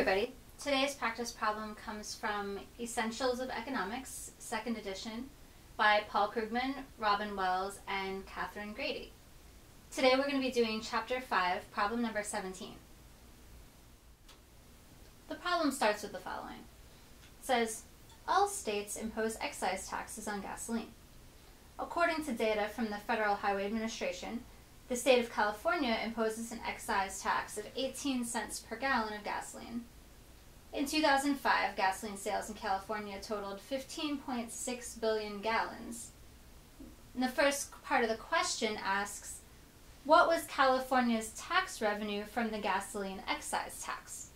everybody. Today's practice problem comes from Essentials of Economics, second edition, by Paul Krugman, Robin Wells, and Kathryn Graddy. Today we're going to be doing chapter 5, problem number 17. The problem starts with the following. It says, all states impose excise taxes on gasoline. According to data from the Federal Highway Administration, the state of California imposes an excise tax of 18 cents per gallon of gasoline. In 2005, gasoline sales in California totaled 15.6 billion gallons. And the first part of the question asks, what was California's tax revenue from the gasoline excise tax?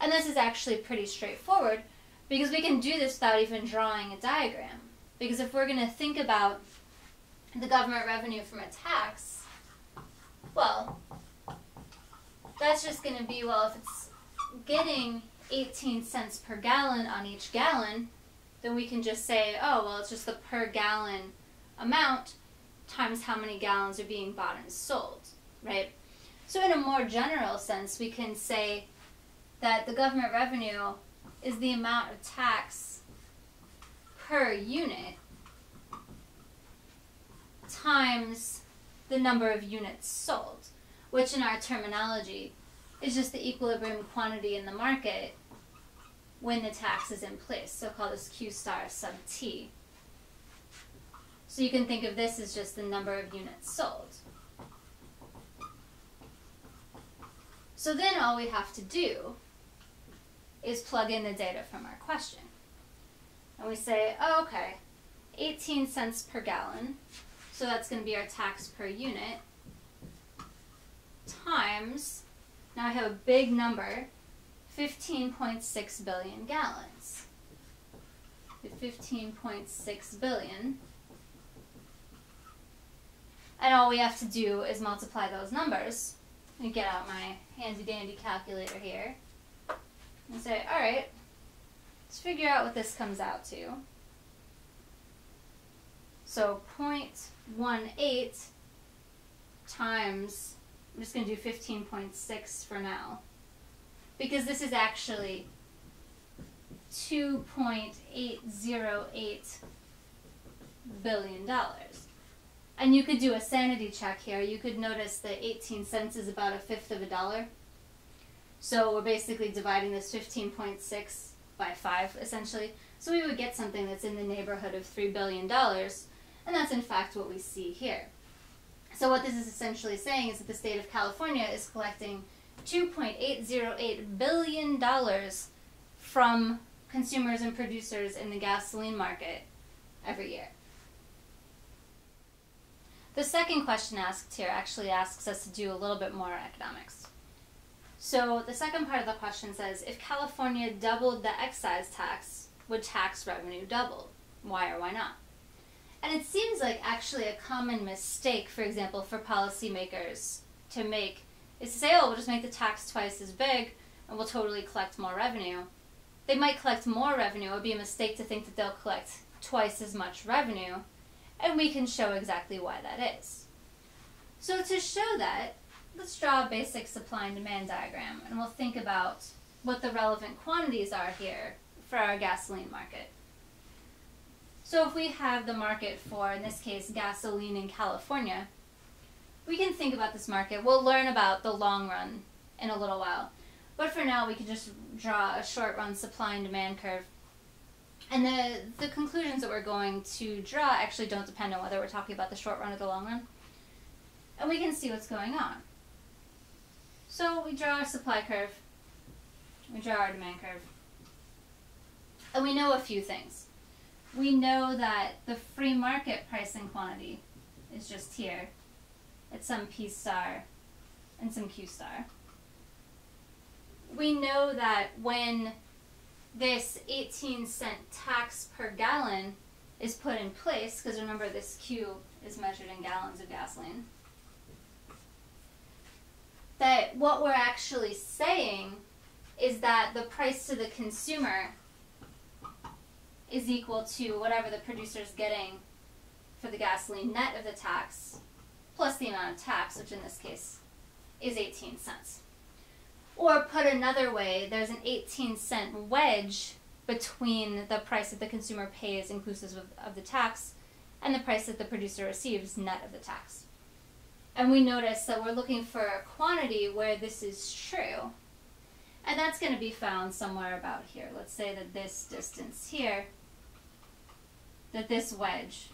And this is actually pretty straightforward because we can do this without even drawing a diagram. Because if we're going to think about the government revenue from a tax, well, that's just going to be, well, if it's getting 18 cents per gallon on each gallon, then we can just say, oh, well, it's just the per gallon amount times how many gallons are being bought and sold, right? So in a more general sense, we can say that the government revenue is the amount of tax per unit times the number of units sold, which in our terminology is just the equilibrium quantity in the market when the tax is in place, so called as Q star sub T. So you can think of this as just the number of units sold. So then all we have to do is plug in the data from our question. And we say, oh, okay, 18 cents per gallon so that's going to be our tax per unit times, now I have a big number, 15.6 billion gallons. 15.6 billion. And all we have to do is multiply those numbers. And get out my handy dandy calculator here. And say, alright, let's figure out what this comes out to. So 0.18 times, I'm just going to do 15.6 for now, because this is actually 2.808 billion dollars. And you could do a sanity check here. You could notice that 18 cents is about a fifth of a dollar. So we're basically dividing this 15.6 by 5, essentially. So we would get something that's in the neighborhood of $3 billion and that's in fact what we see here. So what this is essentially saying is that the state of California is collecting $2.808 billion from consumers and producers in the gasoline market every year. The second question asked here actually asks us to do a little bit more economics. So the second part of the question says, if California doubled the excise tax, would tax revenue double? Why or why not? And it seems like actually a common mistake, for example, for policymakers to make is to say, oh, we'll just make the tax twice as big and we'll totally collect more revenue. They might collect more revenue. It would be a mistake to think that they'll collect twice as much revenue, and we can show exactly why that is. So to show that, let's draw a basic supply and demand diagram, and we'll think about what the relevant quantities are here for our gasoline market. So if we have the market for, in this case, gasoline in California, we can think about this market. We'll learn about the long run in a little while. But for now, we can just draw a short run supply and demand curve. And the, the conclusions that we're going to draw actually don't depend on whether we're talking about the short run or the long run. And we can see what's going on. So we draw our supply curve, we draw our demand curve, and we know a few things we know that the free market price and quantity is just here. It's some P star and some Q star. We know that when this 18 cent tax per gallon is put in place, because remember this Q is measured in gallons of gasoline, that what we're actually saying is that the price to the consumer is equal to whatever the producer is getting for the gasoline net of the tax plus the amount of tax, which in this case is 18 cents. Or put another way, there's an 18 cent wedge between the price that the consumer pays inclusive of, of the tax and the price that the producer receives net of the tax. And we notice that we're looking for a quantity where this is true. And that's going to be found somewhere about here. Let's say that this distance here, that this wedge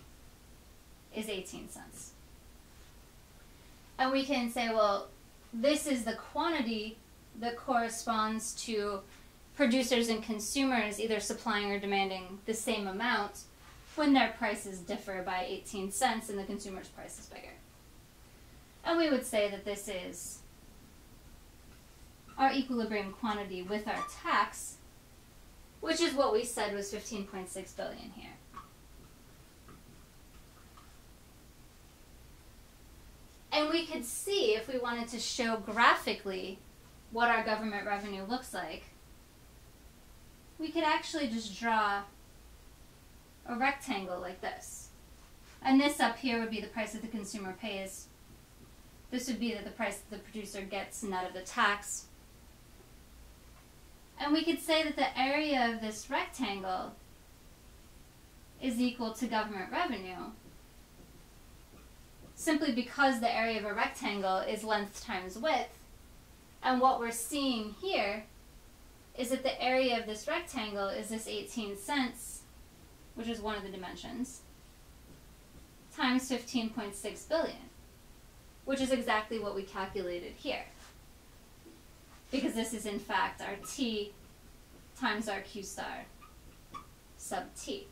is 18 cents. And we can say, well, this is the quantity that corresponds to producers and consumers either supplying or demanding the same amount when their prices differ by 18 cents and the consumer's price is bigger. And we would say that this is our equilibrium quantity with our tax, which is what we said was 15.6 billion here. And we could see if we wanted to show graphically what our government revenue looks like, we could actually just draw a rectangle like this. And this up here would be the price that the consumer pays. This would be the price that the producer gets net of the tax. And we could say that the area of this rectangle is equal to government revenue simply because the area of a rectangle is length times width. And what we're seeing here is that the area of this rectangle is this 18 cents, which is one of the dimensions, times 15.6 billion, which is exactly what we calculated here. Because this is in fact our t times our q star sub t.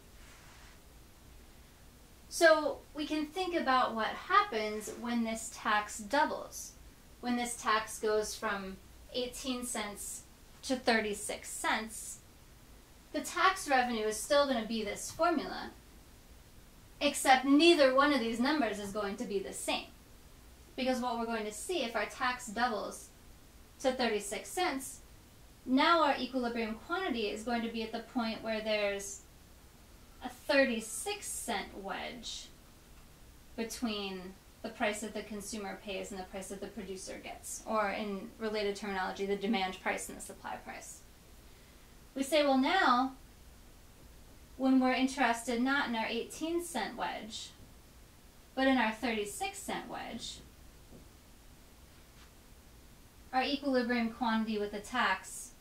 So we can think about what happens when this tax doubles. When this tax goes from 18 cents to 36 cents, the tax revenue is still going to be this formula, except neither one of these numbers is going to be the same. Because what we're going to see, if our tax doubles to 36 cents, now our equilibrium quantity is going to be at the point where there's a 36 cent wedge between the price that the consumer pays and the price that the producer gets, or in related terminology, the demand price and the supply price. We say, well, now, when we're interested not in our 18 cent wedge, but in our 36 cent wedge, our equilibrium quantity with the tax,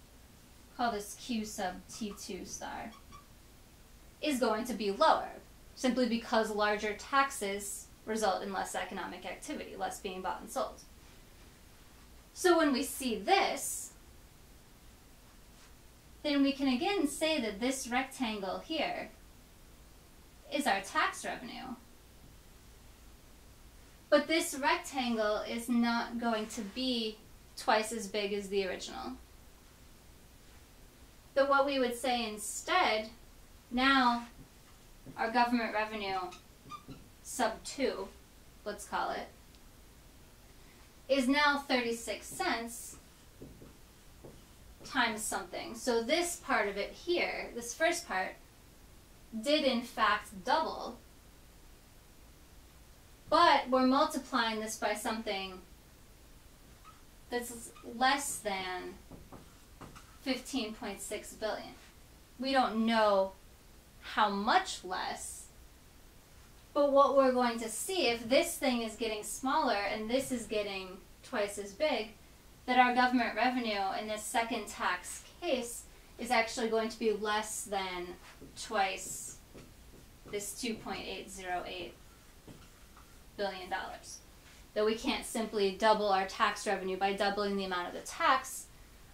call this Q sub T2 star, is going to be lower, simply because larger taxes result in less economic activity, less being bought and sold. So when we see this, then we can again say that this rectangle here is our tax revenue. But this rectangle is not going to be twice as big as the original. But what we would say instead now, our government revenue, sub 2, let's call it, is now 36 cents times something. So this part of it here, this first part, did in fact double. But we're multiplying this by something that's less than 15.6 billion. We don't know how much less. But what we're going to see, if this thing is getting smaller and this is getting twice as big, that our government revenue in this second tax case is actually going to be less than twice this 2.808 billion dollars. That we can't simply double our tax revenue by doubling the amount of the tax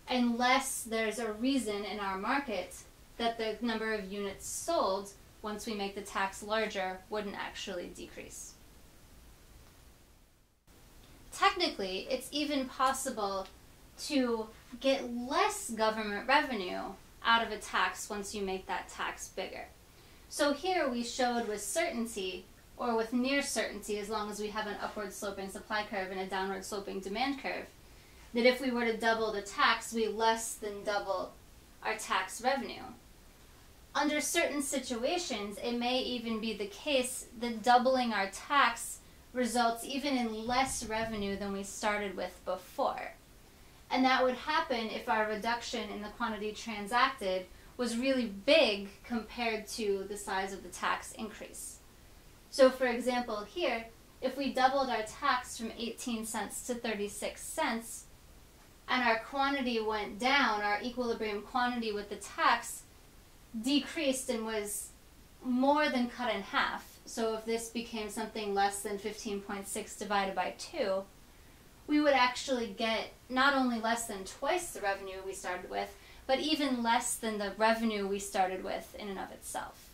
unless there's a reason in our market that the number of units sold once we make the tax larger wouldn't actually decrease. Technically, it's even possible to get less government revenue out of a tax once you make that tax bigger. So here we showed with certainty, or with near certainty as long as we have an upward sloping supply curve and a downward sloping demand curve, that if we were to double the tax, we less than double our tax revenue under certain situations, it may even be the case that doubling our tax results even in less revenue than we started with before. And that would happen if our reduction in the quantity transacted was really big compared to the size of the tax increase. So for example here, if we doubled our tax from 18 cents to 36 cents, and our quantity went down, our equilibrium quantity with the tax decreased and was more than cut in half. So if this became something less than 15.6 divided by 2, we would actually get not only less than twice the revenue we started with, but even less than the revenue we started with in and of itself.